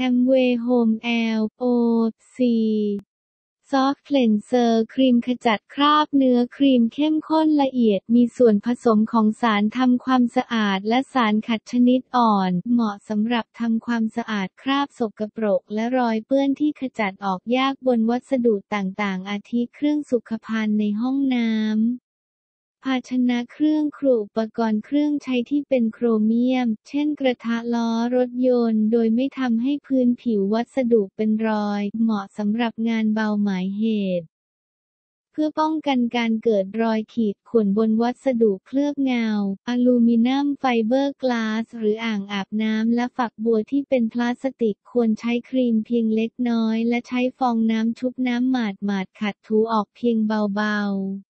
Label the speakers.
Speaker 1: Amway Home LOC Soft Cleanser ครีมขจัดคราบเนื้อครีมเข้มข้นละเอียดมีส่วนผสมของสารทำความสะอาดและสารขัดชนิดอ่อน เหมาะสำหรับทำความสะอาดคราบสกปรก และรอยเปื้อนที่ขจัดออกยากบนวัสดุต่างๆ อาทิเครื่องสุขภัณฑ์ในห้องน้ำ ภาชนะเครื่องครัวอุปกรณ์เครื่องใช้ที่เป็นโครเมียม เช่นกระทะล้อรถยนต์ โดยไม่ทำให้พื้นผิววัสดุเป็นรอย เหมาะสำหรับงานเบาหมายเหตุ เพื่อป้องกันการเกิดรอยขีดข่วนบนวัสดุเคลือบเงา อลูมิเนียมไฟเบอร์กลาส หรืออ่างอาบน้ำและฝักบัวที่เป็นพลาสติกควรใช้ครีมเพียงเล็กน้อย และใช้ฟองน้ำชุบน้ำหมาดๆขัดถูออกเพียงเบาๆ